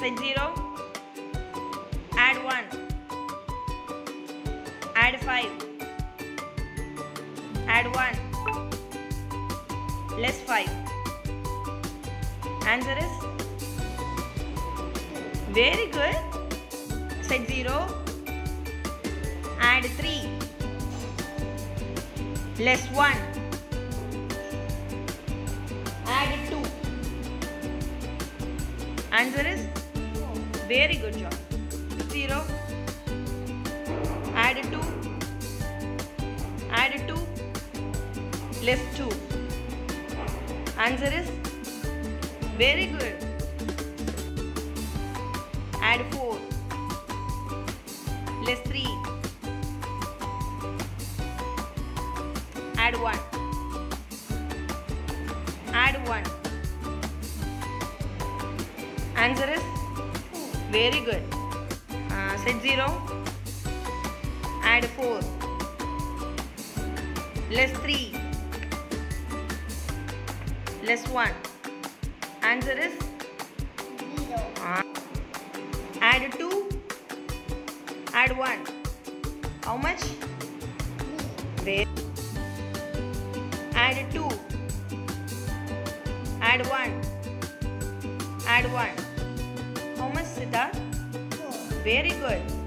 Set 0. Add 1. Add 5. Add 1. Less 5. Answer is very good. Set 0. Add 3. Less 1. Add 2. Answer is very good job. 0. Add 2. Add 2. Less 2. Answer is very good. Add 4. Less 3. Add 1. Add 1. Answer is very good. Uh, set 0. Add 4. Less 3. Less 1. Answer is Zero. uh, add 2. Add 1. How much? Very. Add 2. Add 1. Add 1. Very good.